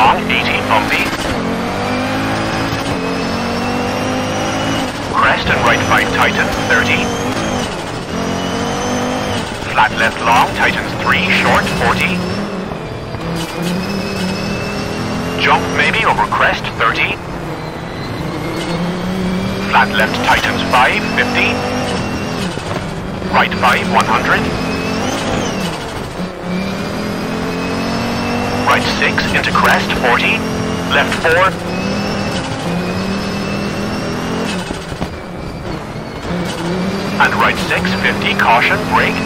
long, 80 bumpy. Crest and right 5 Titan 30. Flat left long, tightens 3, short, 40. Jump maybe over crest, 30. Flat left tightens 5, 50. Right 5, 100. Right 6 into crest, 40. Left 4. And right 6, 50, caution, brake.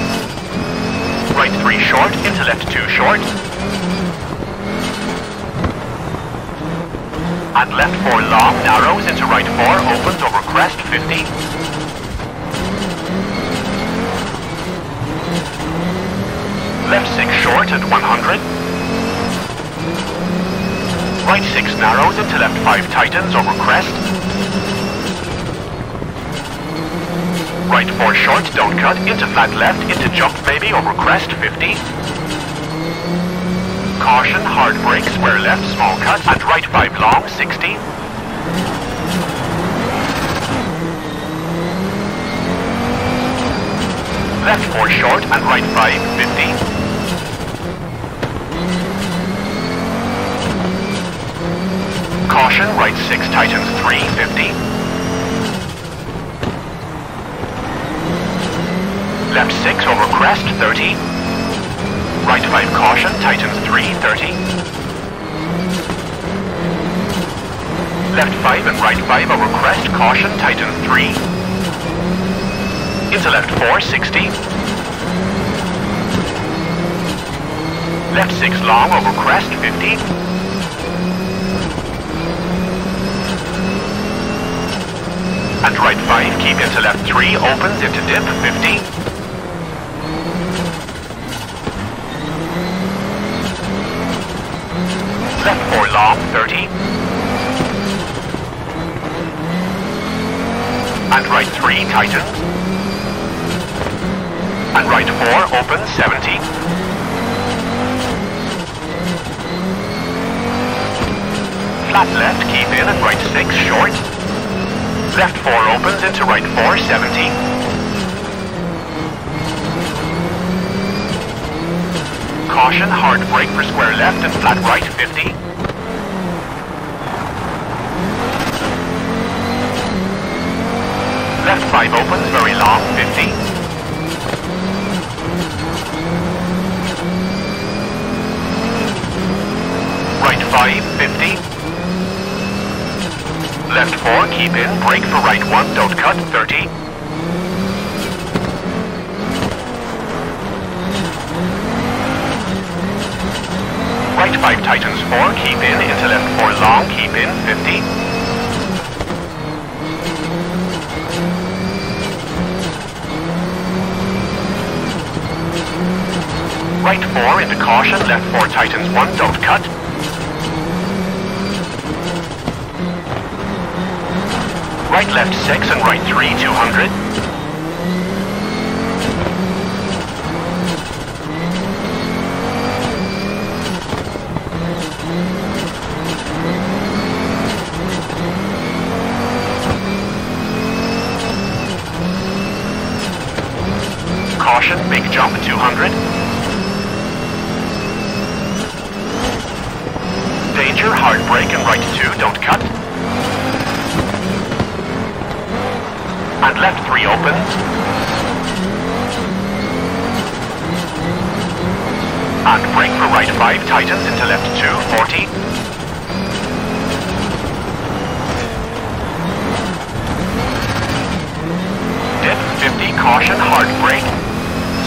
Right 3 short, into left 2 short. And left 4 long, narrows into right 4, opens over crest, 50. Left 6 short at 100. Right 6 narrows into left 5 tightens over crest. Right 4 short, don't cut, into flat left, into jump maybe over crest, 50. Caution, hard brake, square left, small cut, and right 5 long, 60. Left 4 short and right 5, 50. Caution, right 6 tightens 3, 50. Left 6 over crest, 30. Right 5 caution, tightens 3, 30. Left 5 and right 5 over crest, caution, tightens 3. Into left 4, 60. Left 6 long over crest, 50. And right 5, keep into left 3, opens into dip, 50. Left 4 long, 30. And right 3, tightens. And right 4, opens, 70. Flat left, keep in, and right 6, short. Left 4 opens into right 4, 70. Caution, hard brake for square left and flat right, 50. Left 5 opens, very long, 50. Right 5, 50. Left 4, keep in, brake for right 1, don't cut, 30. Right 5 tightens 4, keep in, into left 4 long, keep in, 50. Right 4 into caution, left 4 tightens 1, don't cut. Right left 6 and right 3, 200. Caution, big jump, 200. Danger, hard brake and right 2, don't cut. And left 3 opens. And brake for right 5 tightens into left 2, 40. Dip 50, caution, hard brake.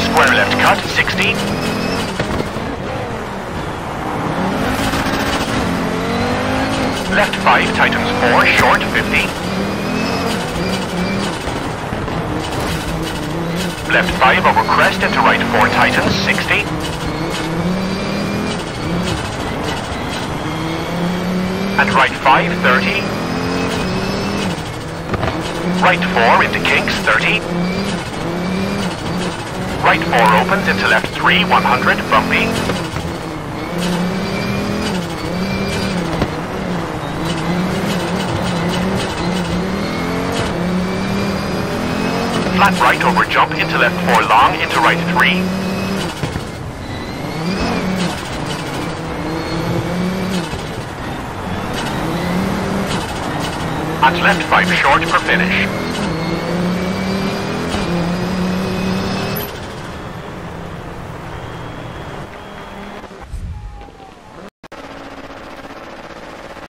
Square left cut, 60. Left 5 tightens 4, short 50. Left 5 over crest into right 4 tightens, 60. And right 5, 30. Right 4 into kinks, 30. Right 4 opens into left 3, 100, bumpy. Flat right over jump into left 4 long into right 3. And left 5 short for finish.